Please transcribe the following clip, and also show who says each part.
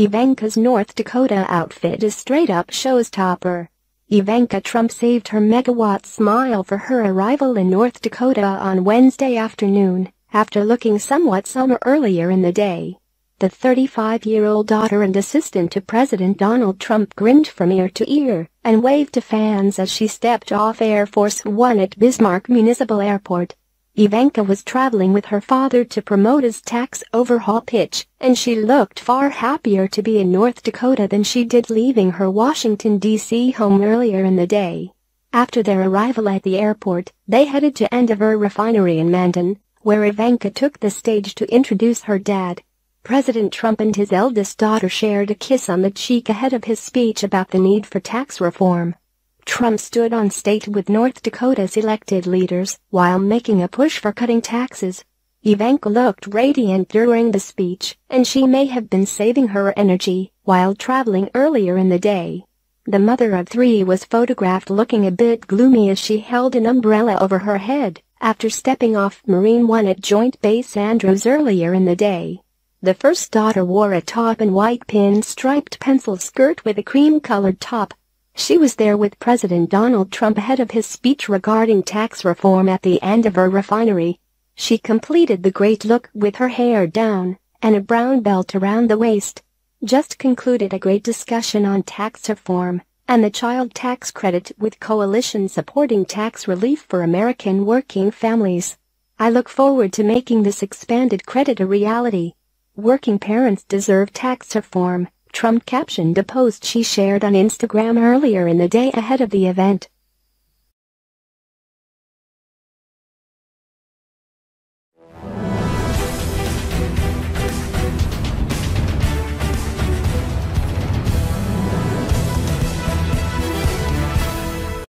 Speaker 1: Ivanka's North Dakota outfit is straight up showstopper. Ivanka Trump saved her megawatt smile for her arrival in North Dakota on Wednesday afternoon, after looking somewhat summer earlier in the day. The 35-year-old daughter and assistant to President Donald Trump grinned from ear to ear and waved to fans as she stepped off Air Force One at Bismarck Municipal Airport. Ivanka was traveling with her father to promote his tax overhaul pitch, and she looked far happier to be in North Dakota than she did leaving her Washington, D.C. home earlier in the day. After their arrival at the airport, they headed to Andeavor Refinery in Mandan, where Ivanka took the stage to introduce her dad, President Trump and his eldest daughter shared a kiss on the cheek ahead of his speech about the need for tax reform. Trump stood on stage with North Dakota's elected leaders while making a push for cutting taxes. Ivanka looked radiant during the speech, and she may have been saving her energy while traveling earlier in the day. The mother of three was photographed looking a bit gloomy as she held an umbrella over her head after stepping off Marine One at Joint Base Andrews earlier in the day. The first daughter wore a top and white pin-striped pencil skirt with a cream-colored top. She was there with President Donald Trump ahead of his speech regarding tax reform at the Andeavor refinery. She completed the great look with her hair down and a brown belt around the waist. Just concluded a great discussion on tax reform and the child tax credit with coalition supporting tax relief for American working families. I look forward to making this expanded credit a reality. Working parents deserve tax reform, Trump captioned a post she shared on Instagram earlier in the day ahead of the event.